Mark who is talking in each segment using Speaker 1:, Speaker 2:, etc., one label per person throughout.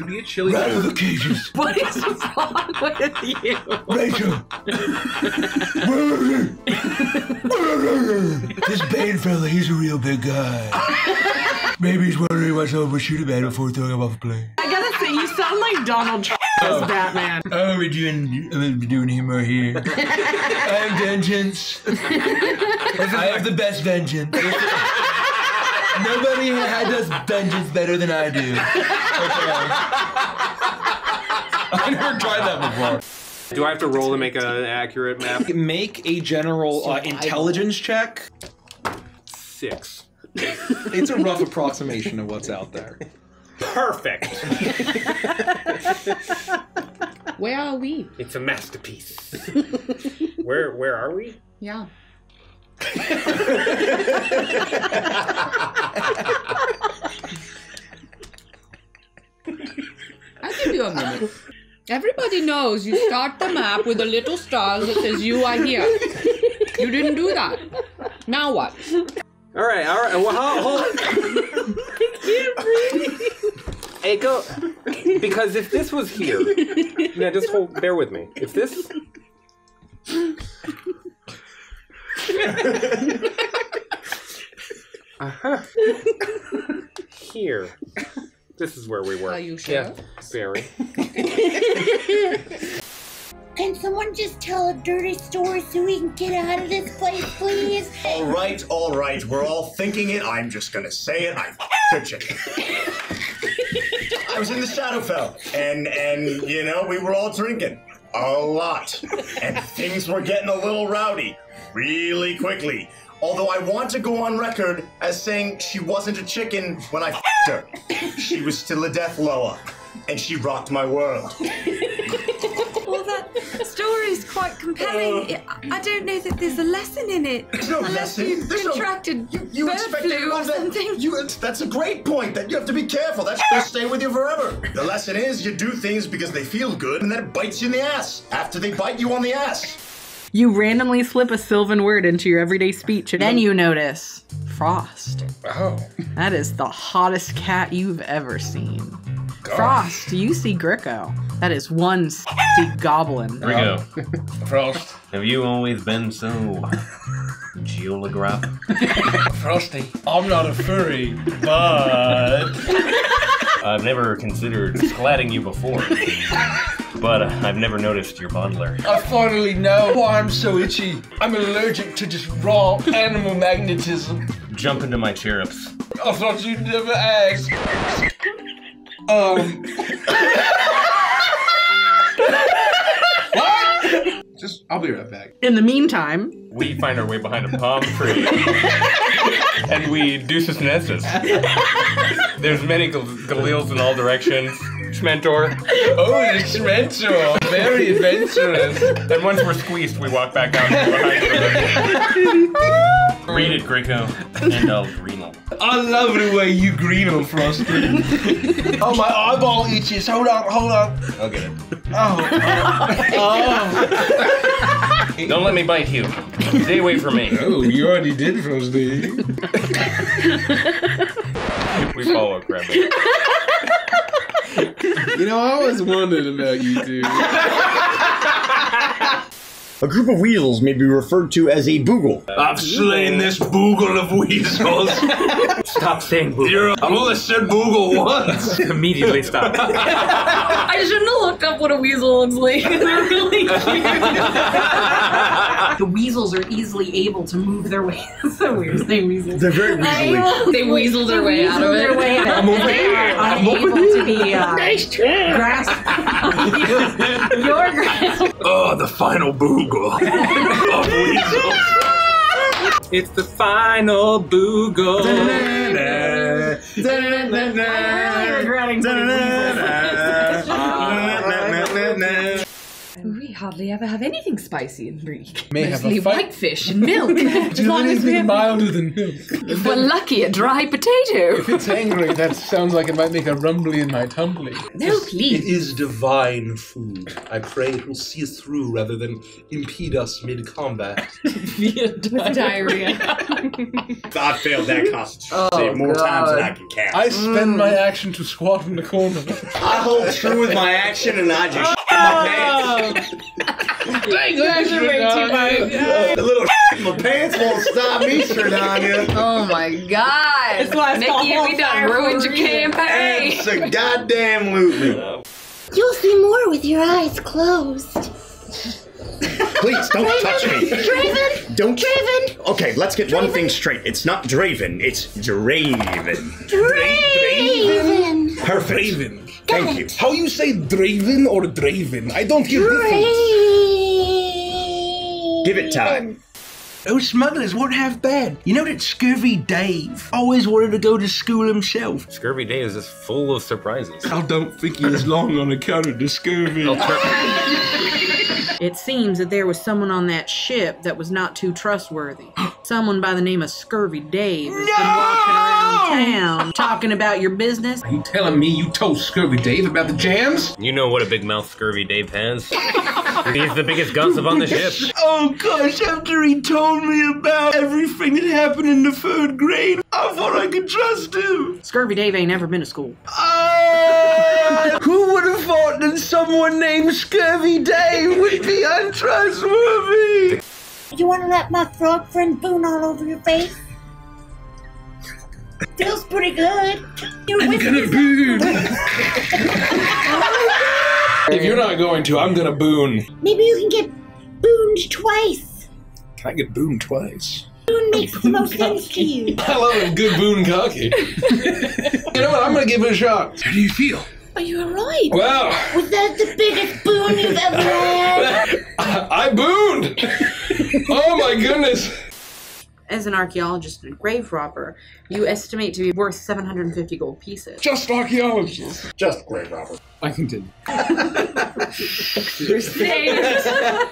Speaker 1: to be a chili.
Speaker 2: Rattle the cages.
Speaker 3: What is wrong with you?
Speaker 2: Rachel. this Bane fella, he's a real big guy. Maybe he's wondering why someone would shoot a man before throwing him off a plane.
Speaker 3: I gotta say, you sound like Donald Trump as oh. Batman.
Speaker 2: Oh, we're doing, we're doing humor here. I have vengeance. I have the best vengeance. Nobody had does vengeance better than I do.
Speaker 1: I never tried that before. Do I have to roll to make an accurate map?
Speaker 4: Make a general uh, intelligence check.
Speaker 1: Six.
Speaker 4: It's a rough approximation of what's out there.
Speaker 1: Perfect.
Speaker 5: Where are we?
Speaker 1: It's a masterpiece. where where are we?
Speaker 5: Yeah. I'll give you a minute. Everybody knows you start the map with a little star that says you are here. You didn't do that. Now what?
Speaker 1: All right, all right. Well, hold, hold. Hey, go. Because if this was here, now just hold. Bear with me. If this. Uh huh. Here. This is where we were.
Speaker 5: Are you sure?
Speaker 1: Yeah, very.
Speaker 6: Can someone just tell a dirty story so we can get out of this place, please?
Speaker 7: All right, all right. We're all thinking it. I'm just gonna say it. I f***ed a chicken. I was in the Shadowfell, and and you know we were all drinking a lot, and things were getting a little rowdy really quickly. Although I want to go on record as saying she wasn't a chicken when I f***ed her. She was still a death loa, and she rocked my world.
Speaker 8: Well, that story is quite compelling. Uh, I don't know that there's a lesson in it.
Speaker 7: There's no
Speaker 8: Unless
Speaker 7: lesson.
Speaker 8: you
Speaker 7: There's no-
Speaker 8: contracted
Speaker 7: You
Speaker 8: bird
Speaker 7: expect
Speaker 8: flu or
Speaker 7: that-
Speaker 8: something.
Speaker 7: You, that's a great point. That you have to be careful. That's gonna stay with you forever. The lesson is you do things because they feel good, and then it bites you in the ass after they bite you on the ass.
Speaker 3: You randomly slip a Sylvan word into your everyday speech, and then you notice Frost.
Speaker 1: Oh.
Speaker 3: That is the hottest cat you've ever seen. Frost, you see Gricko. That is one sexy goblin.
Speaker 9: Rico,
Speaker 10: Frost.
Speaker 9: have you always been so geolograph?
Speaker 10: Frosty. I'm not a furry, but.
Speaker 9: I've never considered sclatting you before, but uh, I've never noticed your bundler.
Speaker 10: I finally know why I'm so itchy. I'm allergic to just raw animal magnetism.
Speaker 9: Jump into my cherubs.
Speaker 10: I thought you'd never ask. Um. what? Just, I'll be right back.
Speaker 3: In the meantime,
Speaker 1: We find our way behind a palm tree. and we do nessus. There's many gal- Galils in all directions. Schmentor.
Speaker 10: Oh, it's adventure. Very adventurous.
Speaker 1: And once we're squeezed, we walk back down behind.
Speaker 9: Read it, Greco, and uh, I'll renal.
Speaker 10: I love the way you green on Frosty. oh, my eyeball itches. Hold on, hold on.
Speaker 9: I'll get it.
Speaker 10: Oh. oh.
Speaker 9: Don't let me bite you. Stay away from me.
Speaker 10: Oh, you already did, Frosty.
Speaker 1: We follow Krabby.
Speaker 10: You know, I always wondered about you two.
Speaker 7: A group of weasels may be referred to as a boogle.
Speaker 10: I've slain this boogle of weasels.
Speaker 1: Stop saying boo.
Speaker 10: You're, I've only said boogle once.
Speaker 1: Immediately stop.
Speaker 3: I shouldn't have looked up what a weasel looks like. They're really cute. the weasels are easily able to move their way. That's so weird saying weasels.
Speaker 7: They're very weaselly.
Speaker 3: They weasel their way out of it.
Speaker 8: Way out.
Speaker 3: I'm over here. Unable to be uh, grasp. Your grasp.
Speaker 10: Oh, the final boogle
Speaker 1: It's the final boogle.
Speaker 3: regretting putting weasels.
Speaker 5: We hardly ever have anything spicy in Brie.
Speaker 10: May have a
Speaker 5: Mostly
Speaker 10: fight.
Speaker 5: whitefish and milk.
Speaker 10: Do
Speaker 5: as
Speaker 10: you
Speaker 5: long as we
Speaker 10: anything
Speaker 5: have...
Speaker 10: milder than milk?
Speaker 5: We're lucky, a dry potato.
Speaker 10: If it's angry, that sounds like it might make a rumbly in my tumbly.
Speaker 5: No,
Speaker 2: It
Speaker 5: please.
Speaker 2: is divine food. I pray it will see us through rather than impede us mid combat.
Speaker 5: With diarrhea.
Speaker 7: I failed that constitution
Speaker 5: Oh,
Speaker 7: save more times than I can count.
Speaker 10: I spend my mm. action to squat in the corner.
Speaker 7: I hold true with my action and I just shit my pants. The little shit in my pants won't stop me, Stradania.
Speaker 5: Oh my god.
Speaker 11: That's why it's
Speaker 5: Nikki, we done ruined your campaign.
Speaker 7: It's a goddamn lootly.
Speaker 6: You'll see more with your eyes closed.
Speaker 7: Please don't touch me.
Speaker 6: Draven!
Speaker 7: Don't.
Speaker 6: Draven!
Speaker 7: Okay, let's get one thing straight. It's not Draven, it's Draven.
Speaker 6: Draven!
Speaker 7: Perfect.
Speaker 2: Draven.
Speaker 7: Thank you.
Speaker 2: How you say Draven or Draven? I don't hear difference.
Speaker 6: Draven!
Speaker 7: Give it time.
Speaker 2: Those smugglers weren't half bad. You know that Scurvy Dave always wanted to go to school himself.
Speaker 9: Scurvy Dave is just full of surprises.
Speaker 2: I don't think he is long on account of the scurvy.
Speaker 3: It seems that there was someone on that ship that was not too trustworthy. someone by the name of Scurvy Dave has been walking around town talking about your business.
Speaker 10: Are you telling me you told Scurvy Dave about the jams?
Speaker 9: You know what a big mouth Scurvy Dave has. He's the biggest gossip on the ship.
Speaker 2: Oh gosh, after he told me about everything that happened in the third grade, I thought I could trust him.
Speaker 3: Scurvy Dave ain't never been to school.
Speaker 2: Ah, who would thought that someone named Scurvy Dave would be untrustworthy?
Speaker 6: You want to let my frog friend boon all over your face? Feels pretty good. You're
Speaker 10: I'm gonna boon. if you're not going to, I'm gonna boon.
Speaker 6: Maybe you can get booned twice.
Speaker 10: Can I get booned twice?
Speaker 6: Boon makes the most sense to you.
Speaker 10: I love a good boon cocky. you know what? I'm gonna give it a shot. How do you feel?
Speaker 6: Are you alright?
Speaker 10: Well,
Speaker 6: Was that the biggest boon you've ever had?
Speaker 10: I, I booned. oh my goodness.
Speaker 3: As an archaeologist and grave robber, you estimate to be worth 750 gold pieces.
Speaker 10: Just archaeologists.
Speaker 7: Just grave Robert.
Speaker 10: I continue.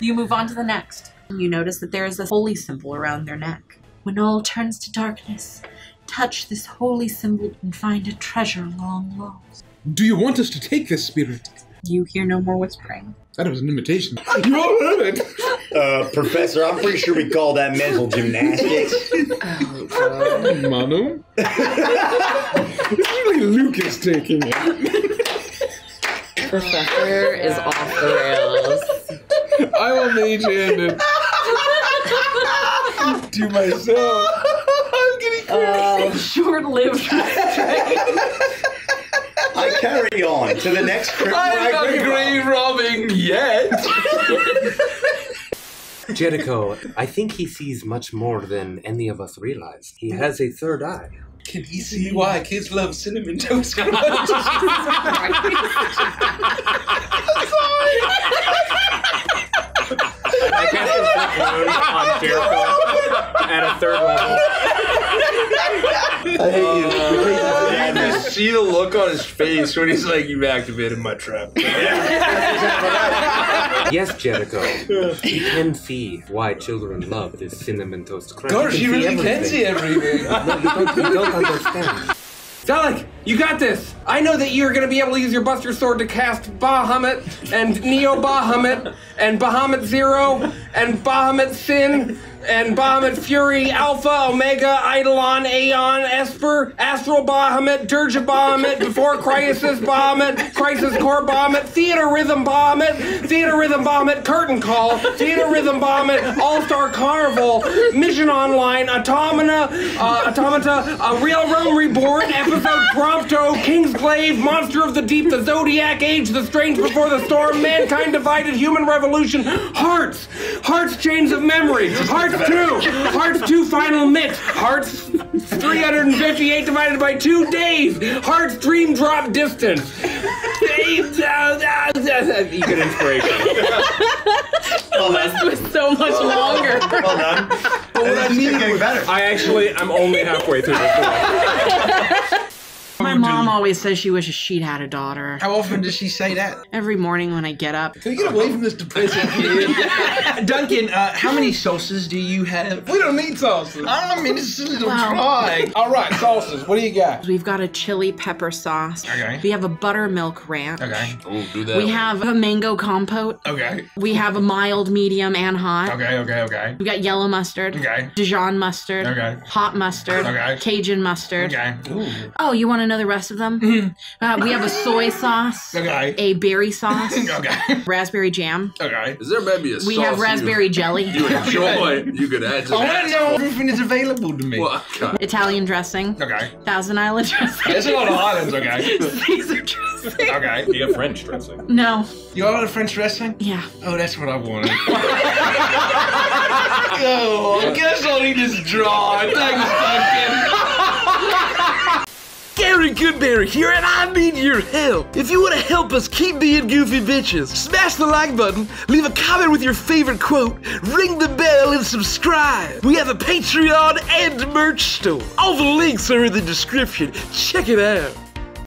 Speaker 3: you move on to the next. You notice that there is a holy symbol around their neck. When all turns to darkness, touch this holy symbol and find a treasure long lost.
Speaker 10: Do you want us to take this spirit?
Speaker 3: You hear no more whispering.
Speaker 10: That was an invitation. You all heard it.
Speaker 7: Uh, Professor, I'm pretty sure we call that mental gymnastics.
Speaker 10: Manu? Really, Lucas taking it.
Speaker 5: Professor is off the rails.
Speaker 10: I will mage hand it to myself. I'm getting crazy.
Speaker 5: Oh,
Speaker 3: short-lived.
Speaker 7: I carry on to the next trip I
Speaker 10: I'm not
Speaker 7: grave rob.
Speaker 10: robbing yet.
Speaker 12: Jericho, I think he sees much more than any of us realize. He has a third eye.
Speaker 2: Can he see why kids love cinnamon toast crunch?
Speaker 9: I cast a wound on Jericho at a third level.
Speaker 2: I hate see the look on his face when he's like, "You've activated my trap."
Speaker 12: Yes, Jericho. He can see why children love this cinnamon toast crunch.
Speaker 2: Gosh,
Speaker 12: he
Speaker 2: you really
Speaker 12: everything.
Speaker 2: can see everything.
Speaker 12: No, you don't, you don't understand.
Speaker 1: Zalek, you got this. I know that you're gonna be able to use your Buster Sword to cast Bahamut and Neo Bahamut and Bahamut Zero and Bahamut Sin and Bomb Bahamut Fury Alpha Omega Eidolon Aeon Esper Astral Bahamut Dirge Bahamut Before Crisis Bahamut Crisis Core Bahamut Theatrhythm Bahamut Theatrhythm Bahamut Curtain Call Theatrhythm Bahamut All Star Carnival Mission Online Automata uh, Automata uh, Real Realm Reborn Episode Prompto Kingsglaive Monster of the Deep The Zodiac Age The Strange Before the Storm Mankind Divided Human Revolution Hearts Hearts Chains of Memory Hearts 2 Hearts 2 Final Mix Hearts 358 divided by 2 days Hearts Dream Drop Distance uh, uh, You get inspiration.
Speaker 5: The list was so much longer.
Speaker 7: Well done.
Speaker 1: But what I
Speaker 7: It's
Speaker 1: need
Speaker 7: getting better.
Speaker 1: I actually, I'm only halfway through this.
Speaker 3: My mom always says she wishes she'd had a daughter.
Speaker 10: How often does she say that?
Speaker 3: Every morning when I get up.
Speaker 4: Can you get away from this depressing kid?
Speaker 10: Duncan, uh, how many sauces do you have?
Speaker 4: we don't need sauces.
Speaker 10: I mean, it's a little
Speaker 3: Wow.
Speaker 10: dry.
Speaker 4: All right, sauces. What do you got?
Speaker 3: We've got a chili pepper sauce.
Speaker 10: Okay.
Speaker 3: We have a buttermilk ranch.
Speaker 10: Okay.
Speaker 2: Oh, do that.
Speaker 3: We have a mango compote.
Speaker 10: Okay.
Speaker 3: We have a mild, medium, and hot.
Speaker 10: Okay. Okay. Okay.
Speaker 3: We got yellow mustard.
Speaker 10: Okay.
Speaker 3: Dijon mustard.
Speaker 10: Okay.
Speaker 3: Hot mustard.
Speaker 10: Okay.
Speaker 3: Cajun mustard.
Speaker 10: Okay. Ooh.
Speaker 3: Oh, you want another know the rest of them? Uh, we have a soy sauce.
Speaker 10: Okay.
Speaker 3: A berry sauce.
Speaker 10: Okay.
Speaker 3: Raspberry jam.
Speaker 10: Okay.
Speaker 2: Is there maybe a
Speaker 3: We
Speaker 2: sauce
Speaker 3: have
Speaker 2: you-
Speaker 3: raspberry jelly.
Speaker 2: You enjoy? You could add to
Speaker 10: I want
Speaker 2: that.
Speaker 10: to know everything is available to me.
Speaker 2: What kind?
Speaker 3: Italian dressing.
Speaker 10: Okay.
Speaker 3: Thousand Island dressing.
Speaker 10: There's a lot of islands. Okay.
Speaker 3: Caesar dressing.
Speaker 10: Okay.
Speaker 9: You have French dressing.
Speaker 3: No.
Speaker 10: You got a French dressing?
Speaker 3: Yeah.
Speaker 10: Oh, that's what I wanted. oh, I guess I'll eat this dry. Thanks, Duncan.
Speaker 2: Gary Goodberry here, and I need your help. If you want to help us keep being goofy bitches, smash the like button, leave a comment with your favorite quote, ring the bell, and subscribe. We have a Patreon and merch store. All the links are in the description. Check it out.